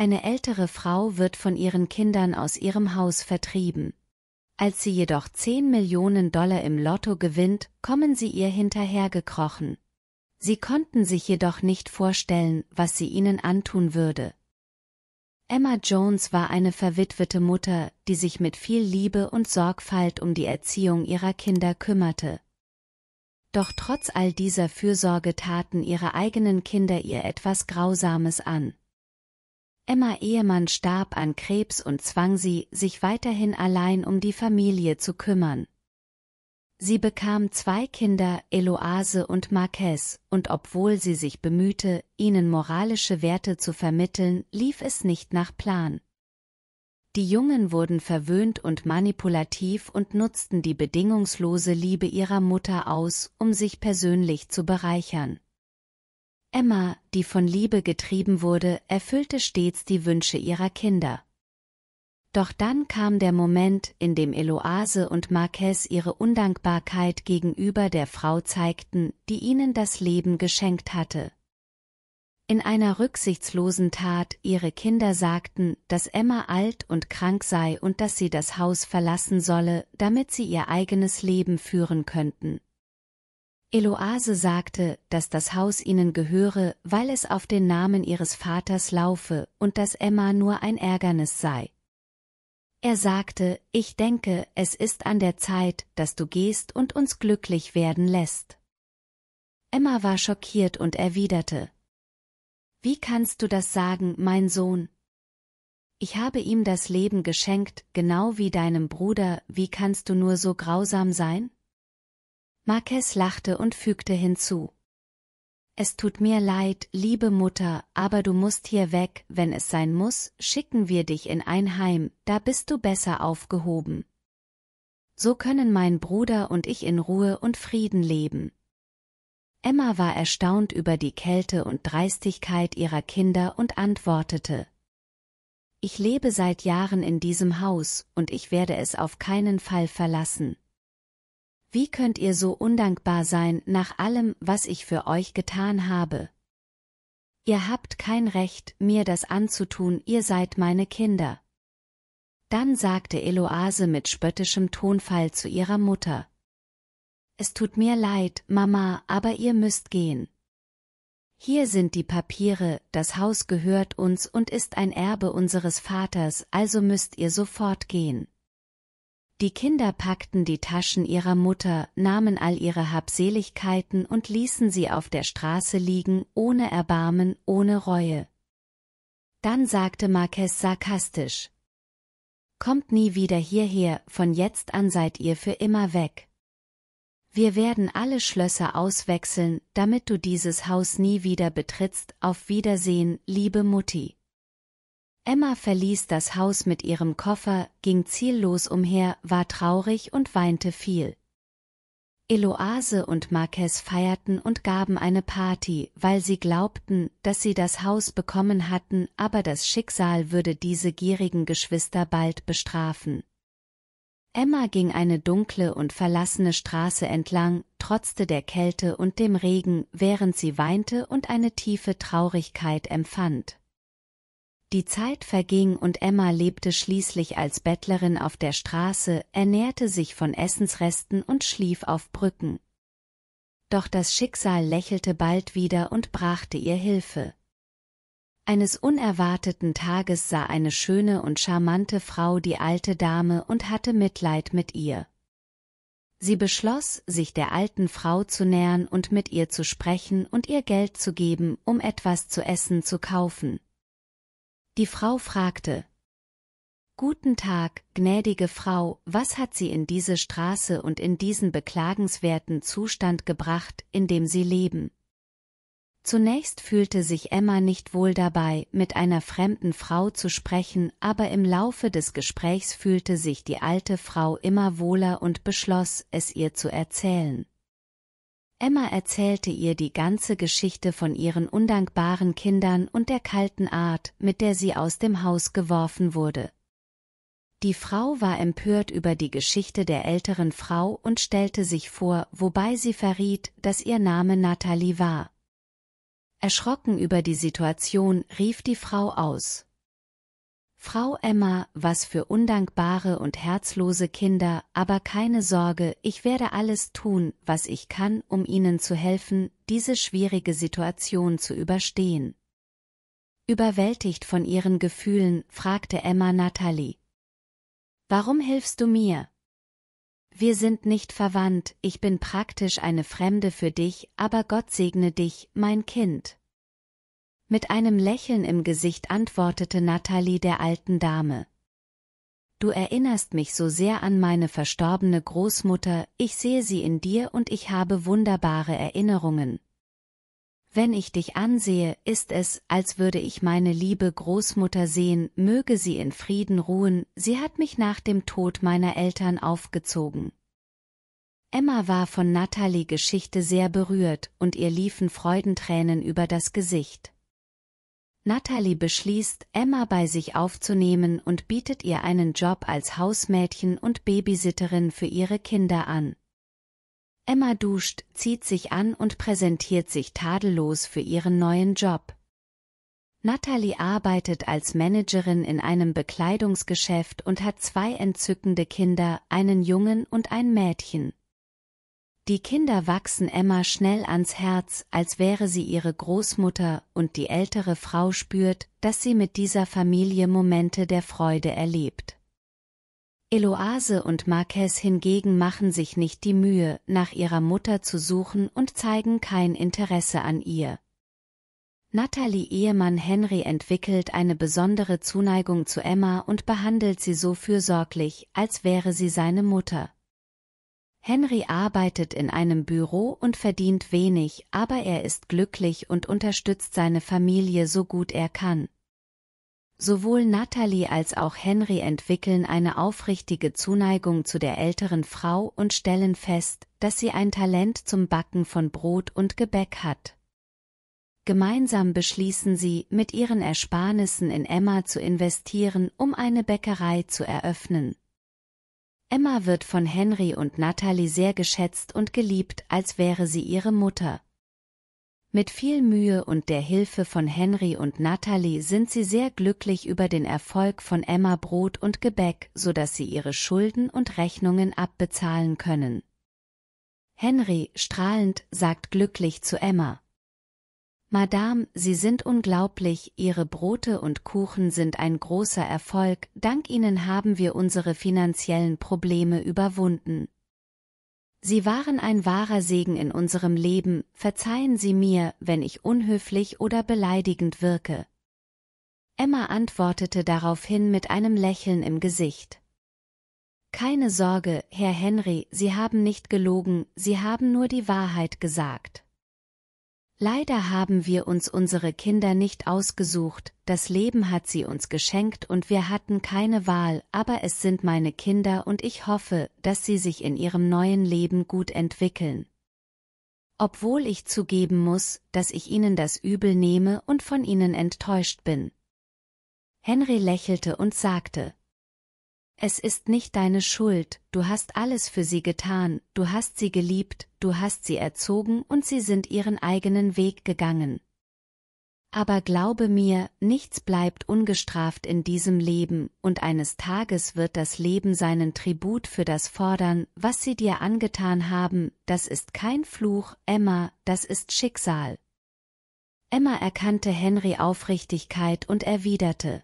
Eine ältere Frau wird von ihren Kindern aus ihrem Haus vertrieben. Als sie jedoch 10 Millionen Dollar im Lotto gewinnt, kommen sie ihr hinterhergekrochen. Sie konnten sich jedoch nicht vorstellen, was sie ihnen antun würde. Emma Jones war eine verwitwete Mutter, die sich mit viel Liebe und Sorgfalt um die Erziehung ihrer Kinder kümmerte. Doch trotz all dieser Fürsorge taten ihre eigenen Kinder ihr etwas Grausames an. Emma Ehemann starb an Krebs und zwang sie, sich weiterhin allein um die Familie zu kümmern. Sie bekam zwei Kinder, Eloase und Marquez, und obwohl sie sich bemühte, ihnen moralische Werte zu vermitteln, lief es nicht nach Plan. Die Jungen wurden verwöhnt und manipulativ und nutzten die bedingungslose Liebe ihrer Mutter aus, um sich persönlich zu bereichern. Emma, die von Liebe getrieben wurde, erfüllte stets die Wünsche ihrer Kinder. Doch dann kam der Moment, in dem Eloase und Marquez ihre Undankbarkeit gegenüber der Frau zeigten, die ihnen das Leben geschenkt hatte. In einer rücksichtslosen Tat ihre Kinder sagten, dass Emma alt und krank sei und dass sie das Haus verlassen solle, damit sie ihr eigenes Leben führen könnten. Eloase sagte, dass das Haus ihnen gehöre, weil es auf den Namen ihres Vaters laufe und dass Emma nur ein Ärgernis sei. Er sagte, ich denke, es ist an der Zeit, dass du gehst und uns glücklich werden lässt. Emma war schockiert und erwiderte, Wie kannst du das sagen, mein Sohn? Ich habe ihm das Leben geschenkt, genau wie deinem Bruder, wie kannst du nur so grausam sein? Marquez lachte und fügte hinzu. Es tut mir leid, liebe Mutter, aber du musst hier weg, wenn es sein muss, schicken wir dich in ein Heim, da bist du besser aufgehoben. So können mein Bruder und ich in Ruhe und Frieden leben. Emma war erstaunt über die Kälte und Dreistigkeit ihrer Kinder und antwortete. Ich lebe seit Jahren in diesem Haus, und ich werde es auf keinen Fall verlassen. Wie könnt ihr so undankbar sein nach allem, was ich für euch getan habe? Ihr habt kein Recht, mir das anzutun, ihr seid meine Kinder. Dann sagte Eloase mit spöttischem Tonfall zu ihrer Mutter. Es tut mir leid, Mama, aber ihr müsst gehen. Hier sind die Papiere, das Haus gehört uns und ist ein Erbe unseres Vaters, also müsst ihr sofort gehen. Die Kinder packten die Taschen ihrer Mutter, nahmen all ihre Habseligkeiten und ließen sie auf der Straße liegen, ohne Erbarmen, ohne Reue. Dann sagte Marquez sarkastisch. Kommt nie wieder hierher, von jetzt an seid ihr für immer weg. Wir werden alle Schlösser auswechseln, damit du dieses Haus nie wieder betrittst, auf Wiedersehen, liebe Mutti. Emma verließ das Haus mit ihrem Koffer, ging ziellos umher, war traurig und weinte viel. Eloase und Marquez feierten und gaben eine Party, weil sie glaubten, dass sie das Haus bekommen hatten, aber das Schicksal würde diese gierigen Geschwister bald bestrafen. Emma ging eine dunkle und verlassene Straße entlang, trotzte der Kälte und dem Regen, während sie weinte und eine tiefe Traurigkeit empfand. Die Zeit verging und Emma lebte schließlich als Bettlerin auf der Straße, ernährte sich von Essensresten und schlief auf Brücken. Doch das Schicksal lächelte bald wieder und brachte ihr Hilfe. Eines unerwarteten Tages sah eine schöne und charmante Frau die alte Dame und hatte Mitleid mit ihr. Sie beschloss, sich der alten Frau zu nähern und mit ihr zu sprechen und ihr Geld zu geben, um etwas zu essen zu kaufen. Die Frau fragte, Guten Tag, gnädige Frau, was hat Sie in diese Straße und in diesen beklagenswerten Zustand gebracht, in dem Sie leben? Zunächst fühlte sich Emma nicht wohl dabei, mit einer fremden Frau zu sprechen, aber im Laufe des Gesprächs fühlte sich die alte Frau immer wohler und beschloss, es ihr zu erzählen. Emma erzählte ihr die ganze Geschichte von ihren undankbaren Kindern und der kalten Art, mit der sie aus dem Haus geworfen wurde. Die Frau war empört über die Geschichte der älteren Frau und stellte sich vor, wobei sie verriet, dass ihr Name Natalie war. Erschrocken über die Situation rief die Frau aus. Frau Emma, was für undankbare und herzlose Kinder, aber keine Sorge, ich werde alles tun, was ich kann, um Ihnen zu helfen, diese schwierige Situation zu überstehen. Überwältigt von ihren Gefühlen, fragte Emma Natalie. Warum hilfst du mir? Wir sind nicht verwandt, ich bin praktisch eine Fremde für dich, aber Gott segne dich, mein Kind. Mit einem Lächeln im Gesicht antwortete Natalie der alten Dame. Du erinnerst mich so sehr an meine verstorbene Großmutter, ich sehe sie in dir und ich habe wunderbare Erinnerungen. Wenn ich dich ansehe, ist es, als würde ich meine liebe Großmutter sehen, möge sie in Frieden ruhen, sie hat mich nach dem Tod meiner Eltern aufgezogen. Emma war von Natalie Geschichte sehr berührt, und ihr liefen Freudentränen über das Gesicht. Natalie beschließt, Emma bei sich aufzunehmen und bietet ihr einen Job als Hausmädchen und Babysitterin für ihre Kinder an. Emma duscht, zieht sich an und präsentiert sich tadellos für ihren neuen Job. Natalie arbeitet als Managerin in einem Bekleidungsgeschäft und hat zwei entzückende Kinder, einen Jungen und ein Mädchen. Die Kinder wachsen Emma schnell ans Herz, als wäre sie ihre Großmutter, und die ältere Frau spürt, dass sie mit dieser Familie Momente der Freude erlebt. Eloase und Marquez hingegen machen sich nicht die Mühe, nach ihrer Mutter zu suchen und zeigen kein Interesse an ihr. Natalie Ehemann Henry entwickelt eine besondere Zuneigung zu Emma und behandelt sie so fürsorglich, als wäre sie seine Mutter. Henry arbeitet in einem Büro und verdient wenig, aber er ist glücklich und unterstützt seine Familie so gut er kann. Sowohl Natalie als auch Henry entwickeln eine aufrichtige Zuneigung zu der älteren Frau und stellen fest, dass sie ein Talent zum Backen von Brot und Gebäck hat. Gemeinsam beschließen sie, mit ihren Ersparnissen in Emma zu investieren, um eine Bäckerei zu eröffnen. Emma wird von Henry und Natalie sehr geschätzt und geliebt, als wäre sie ihre Mutter. Mit viel Mühe und der Hilfe von Henry und Natalie sind sie sehr glücklich über den Erfolg von Emma Brot und Gebäck, so dass sie ihre Schulden und Rechnungen abbezahlen können. Henry, strahlend, sagt glücklich zu Emma. Madame, Sie sind unglaublich, Ihre Brote und Kuchen sind ein großer Erfolg, dank Ihnen haben wir unsere finanziellen Probleme überwunden. Sie waren ein wahrer Segen in unserem Leben, verzeihen Sie mir, wenn ich unhöflich oder beleidigend wirke. Emma antwortete daraufhin mit einem Lächeln im Gesicht. Keine Sorge, Herr Henry, Sie haben nicht gelogen, Sie haben nur die Wahrheit gesagt. Leider haben wir uns unsere Kinder nicht ausgesucht, das Leben hat sie uns geschenkt und wir hatten keine Wahl, aber es sind meine Kinder und ich hoffe, dass sie sich in ihrem neuen Leben gut entwickeln. Obwohl ich zugeben muss, dass ich ihnen das Übel nehme und von ihnen enttäuscht bin. Henry lächelte und sagte, es ist nicht deine Schuld, du hast alles für sie getan, du hast sie geliebt, du hast sie erzogen und sie sind ihren eigenen Weg gegangen. Aber glaube mir, nichts bleibt ungestraft in diesem Leben, und eines Tages wird das Leben seinen Tribut für das fordern, was sie dir angetan haben, das ist kein Fluch, Emma, das ist Schicksal. Emma erkannte Henry Aufrichtigkeit und erwiderte,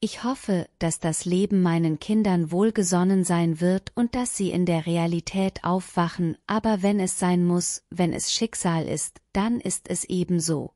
ich hoffe, dass das Leben meinen Kindern wohlgesonnen sein wird und dass sie in der Realität aufwachen, aber wenn es sein muss, wenn es Schicksal ist, dann ist es ebenso.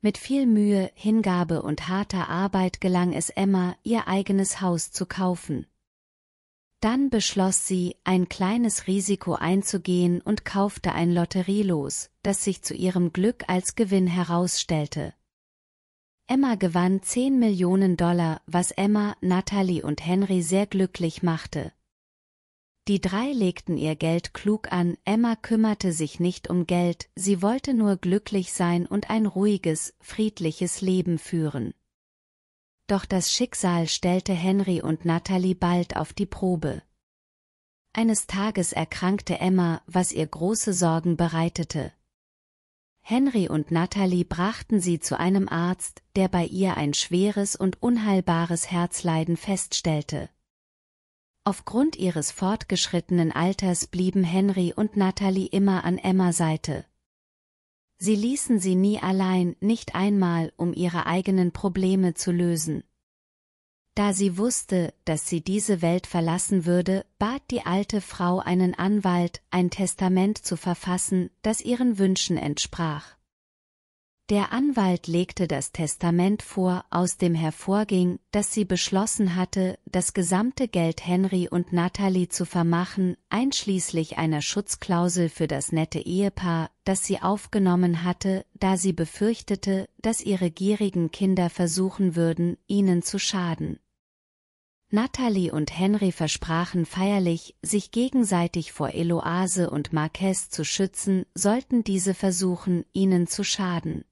Mit viel Mühe, Hingabe und harter Arbeit gelang es Emma, ihr eigenes Haus zu kaufen. Dann beschloss sie, ein kleines Risiko einzugehen und kaufte ein Lotterielos, das sich zu ihrem Glück als Gewinn herausstellte. Emma gewann 10 Millionen Dollar, was Emma, Natalie und Henry sehr glücklich machte. Die drei legten ihr Geld klug an, Emma kümmerte sich nicht um Geld, sie wollte nur glücklich sein und ein ruhiges, friedliches Leben führen. Doch das Schicksal stellte Henry und Natalie bald auf die Probe. Eines Tages erkrankte Emma, was ihr große Sorgen bereitete. Henry und Natalie brachten sie zu einem Arzt, der bei ihr ein schweres und unheilbares Herzleiden feststellte. Aufgrund ihres fortgeschrittenen Alters blieben Henry und Natalie immer an Emma Seite. Sie ließen sie nie allein, nicht einmal, um ihre eigenen Probleme zu lösen. Da sie wusste, dass sie diese Welt verlassen würde, bat die alte Frau einen Anwalt, ein Testament zu verfassen, das ihren Wünschen entsprach. Der Anwalt legte das Testament vor, aus dem hervorging, dass sie beschlossen hatte, das gesamte Geld Henry und Natalie zu vermachen, einschließlich einer Schutzklausel für das nette Ehepaar, das sie aufgenommen hatte, da sie befürchtete, dass ihre gierigen Kinder versuchen würden, ihnen zu schaden. Natalie und Henry versprachen feierlich, sich gegenseitig vor Eloase und Marquez zu schützen, sollten diese versuchen, ihnen zu schaden.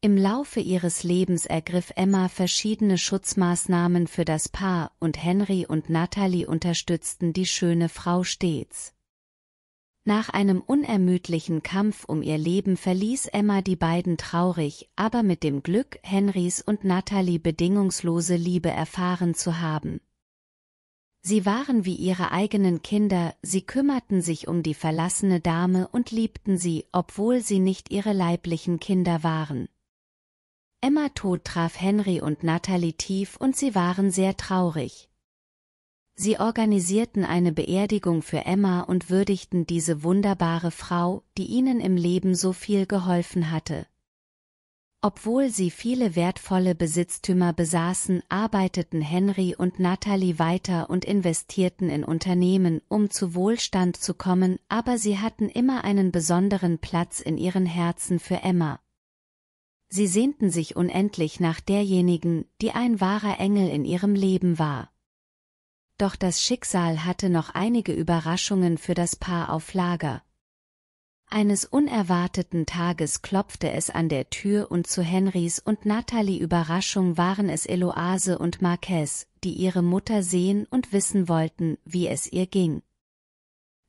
Im Laufe ihres Lebens ergriff Emma verschiedene Schutzmaßnahmen für das Paar und Henry und Natalie unterstützten die schöne Frau stets. Nach einem unermüdlichen Kampf um ihr Leben verließ Emma die beiden traurig, aber mit dem Glück, Henrys und Natalie bedingungslose Liebe erfahren zu haben. Sie waren wie ihre eigenen Kinder, sie kümmerten sich um die verlassene Dame und liebten sie, obwohl sie nicht ihre leiblichen Kinder waren. Emma Tod traf Henry und Natalie tief und sie waren sehr traurig. Sie organisierten eine Beerdigung für Emma und würdigten diese wunderbare Frau, die ihnen im Leben so viel geholfen hatte. Obwohl sie viele wertvolle Besitztümer besaßen, arbeiteten Henry und Natalie weiter und investierten in Unternehmen, um zu Wohlstand zu kommen, aber sie hatten immer einen besonderen Platz in ihren Herzen für Emma. Sie sehnten sich unendlich nach derjenigen, die ein wahrer Engel in ihrem Leben war doch das Schicksal hatte noch einige Überraschungen für das Paar auf Lager. Eines unerwarteten Tages klopfte es an der Tür und zu Henrys und Natalie Überraschung waren es Eloase und Marquez, die ihre Mutter sehen und wissen wollten, wie es ihr ging.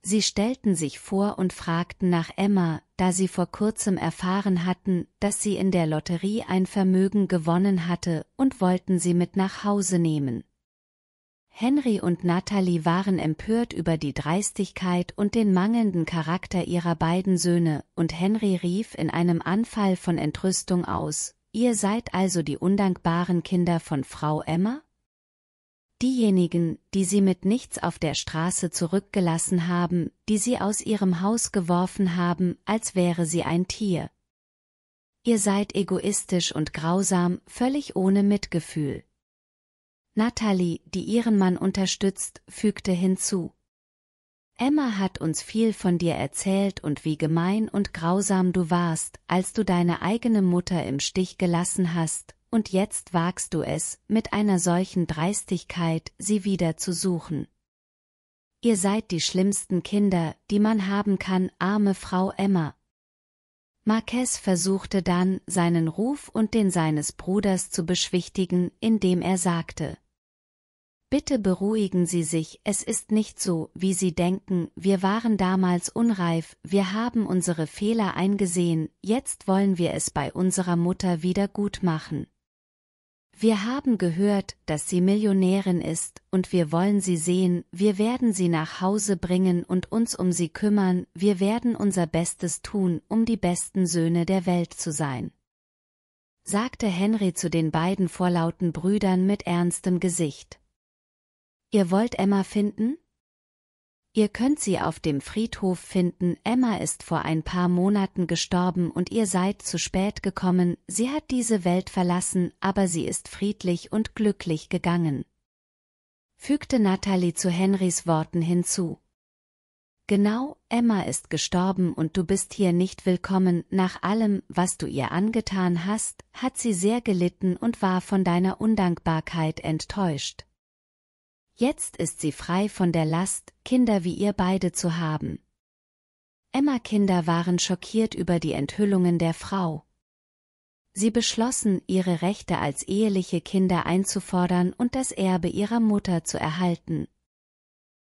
Sie stellten sich vor und fragten nach Emma, da sie vor kurzem erfahren hatten, dass sie in der Lotterie ein Vermögen gewonnen hatte und wollten sie mit nach Hause nehmen. Henry und Natalie waren empört über die Dreistigkeit und den mangelnden Charakter ihrer beiden Söhne, und Henry rief in einem Anfall von Entrüstung aus, Ihr seid also die undankbaren Kinder von Frau Emma? Diejenigen, die sie mit nichts auf der Straße zurückgelassen haben, die sie aus ihrem Haus geworfen haben, als wäre sie ein Tier. Ihr seid egoistisch und grausam, völlig ohne Mitgefühl. Natalie, die ihren Mann unterstützt, fügte hinzu. Emma hat uns viel von dir erzählt und wie gemein und grausam du warst, als du deine eigene Mutter im Stich gelassen hast, und jetzt wagst du es, mit einer solchen Dreistigkeit sie wieder zu suchen. Ihr seid die schlimmsten Kinder, die man haben kann, arme Frau Emma. Marquez versuchte dann, seinen Ruf und den seines Bruders zu beschwichtigen, indem er sagte, Bitte beruhigen Sie sich, es ist nicht so, wie Sie denken, wir waren damals unreif, wir haben unsere Fehler eingesehen, jetzt wollen wir es bei unserer Mutter wieder gut machen. Wir haben gehört, dass sie Millionärin ist, und wir wollen sie sehen, wir werden sie nach Hause bringen und uns um sie kümmern, wir werden unser Bestes tun, um die besten Söhne der Welt zu sein. sagte Henry zu den beiden vorlauten Brüdern mit ernstem Gesicht. Ihr wollt Emma finden? Ihr könnt sie auf dem Friedhof finden, Emma ist vor ein paar Monaten gestorben und ihr seid zu spät gekommen, sie hat diese Welt verlassen, aber sie ist friedlich und glücklich gegangen. Fügte Natalie zu Henrys Worten hinzu. Genau, Emma ist gestorben und du bist hier nicht willkommen, nach allem, was du ihr angetan hast, hat sie sehr gelitten und war von deiner Undankbarkeit enttäuscht. Jetzt ist sie frei von der Last, Kinder wie ihr beide zu haben. Emma-Kinder waren schockiert über die Enthüllungen der Frau. Sie beschlossen, ihre Rechte als eheliche Kinder einzufordern und das Erbe ihrer Mutter zu erhalten.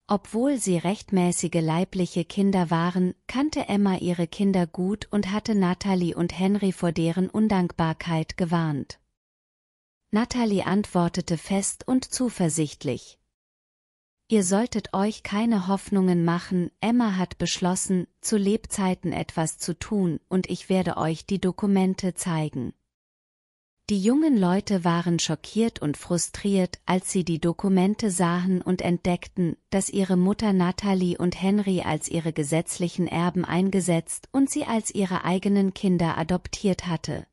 Obwohl sie rechtmäßige leibliche Kinder waren, kannte Emma ihre Kinder gut und hatte Natalie und Henry vor deren Undankbarkeit gewarnt. Natalie antwortete fest und zuversichtlich. Ihr solltet euch keine Hoffnungen machen, Emma hat beschlossen, zu Lebzeiten etwas zu tun und ich werde euch die Dokumente zeigen. Die jungen Leute waren schockiert und frustriert, als sie die Dokumente sahen und entdeckten, dass ihre Mutter Natalie und Henry als ihre gesetzlichen Erben eingesetzt und sie als ihre eigenen Kinder adoptiert hatte.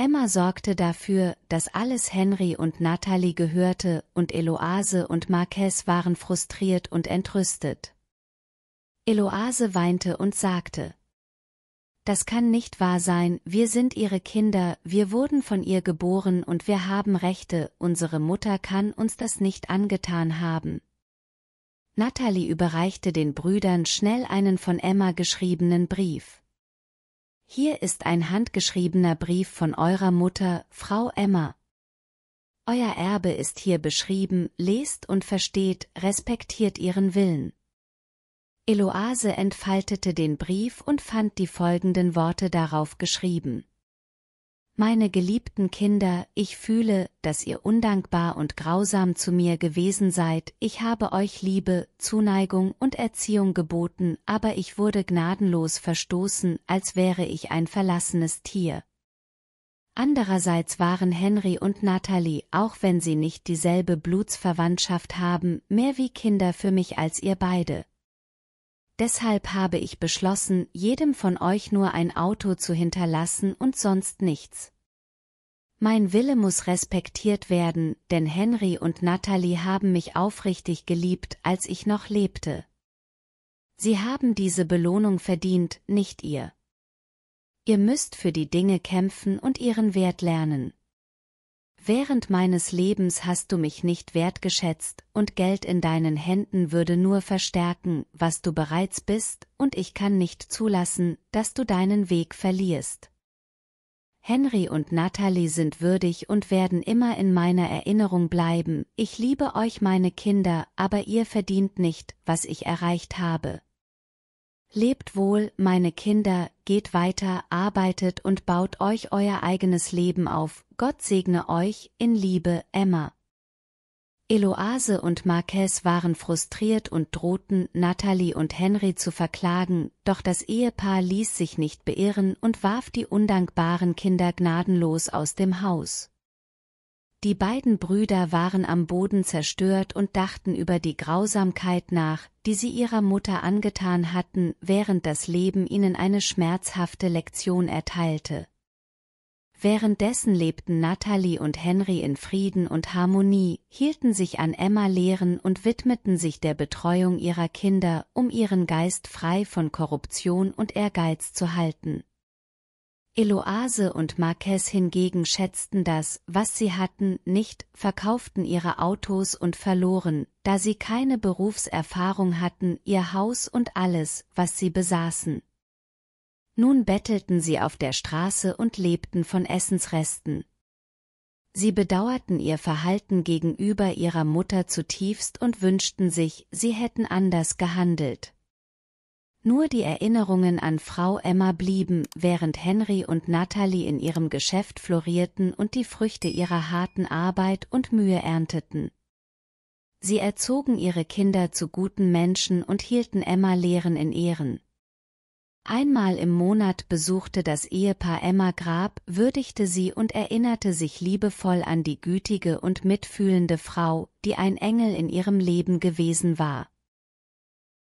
Emma sorgte dafür, dass alles Henry und Natalie gehörte und Eloase und Marquez waren frustriert und entrüstet. Eloase weinte und sagte, das kann nicht wahr sein, wir sind ihre Kinder, wir wurden von ihr geboren und wir haben Rechte, unsere Mutter kann uns das nicht angetan haben. Natalie überreichte den Brüdern schnell einen von Emma geschriebenen Brief. Hier ist ein handgeschriebener Brief von eurer Mutter, Frau Emma. Euer Erbe ist hier beschrieben, lest und versteht, respektiert ihren Willen. Eloase entfaltete den Brief und fand die folgenden Worte darauf geschrieben. Meine geliebten Kinder, ich fühle, dass ihr undankbar und grausam zu mir gewesen seid, ich habe euch Liebe, Zuneigung und Erziehung geboten, aber ich wurde gnadenlos verstoßen, als wäre ich ein verlassenes Tier. Andererseits waren Henry und Natalie, auch wenn sie nicht dieselbe Blutsverwandtschaft haben, mehr wie Kinder für mich als ihr beide. Deshalb habe ich beschlossen, jedem von euch nur ein Auto zu hinterlassen und sonst nichts. Mein Wille muss respektiert werden, denn Henry und Natalie haben mich aufrichtig geliebt, als ich noch lebte. Sie haben diese Belohnung verdient, nicht ihr. Ihr müsst für die Dinge kämpfen und ihren Wert lernen. Während meines Lebens hast du mich nicht wertgeschätzt, und Geld in deinen Händen würde nur verstärken, was du bereits bist, und ich kann nicht zulassen, dass du deinen Weg verlierst. Henry und Natalie sind würdig und werden immer in meiner Erinnerung bleiben, ich liebe euch meine Kinder, aber ihr verdient nicht, was ich erreicht habe. Lebt wohl, meine Kinder, geht weiter, arbeitet und baut euch euer eigenes Leben auf, Gott segne euch, in Liebe, Emma. Eloase und Marquez waren frustriert und drohten, Natalie und Henry zu verklagen, doch das Ehepaar ließ sich nicht beirren und warf die undankbaren Kinder gnadenlos aus dem Haus. Die beiden Brüder waren am Boden zerstört und dachten über die Grausamkeit nach, die sie ihrer Mutter angetan hatten, während das Leben ihnen eine schmerzhafte Lektion erteilte. Währenddessen lebten Natalie und Henry in Frieden und Harmonie, hielten sich an Emma Lehren und widmeten sich der Betreuung ihrer Kinder, um ihren Geist frei von Korruption und Ehrgeiz zu halten. Eloase und Marquez hingegen schätzten das, was sie hatten, nicht, verkauften ihre Autos und verloren, da sie keine Berufserfahrung hatten, ihr Haus und alles, was sie besaßen. Nun bettelten sie auf der Straße und lebten von Essensresten. Sie bedauerten ihr Verhalten gegenüber ihrer Mutter zutiefst und wünschten sich, sie hätten anders gehandelt. Nur die Erinnerungen an Frau Emma blieben, während Henry und Natalie in ihrem Geschäft florierten und die Früchte ihrer harten Arbeit und Mühe ernteten. Sie erzogen ihre Kinder zu guten Menschen und hielten Emma Lehren in Ehren. Einmal im Monat besuchte das Ehepaar Emma Grab, würdigte sie und erinnerte sich liebevoll an die gütige und mitfühlende Frau, die ein Engel in ihrem Leben gewesen war.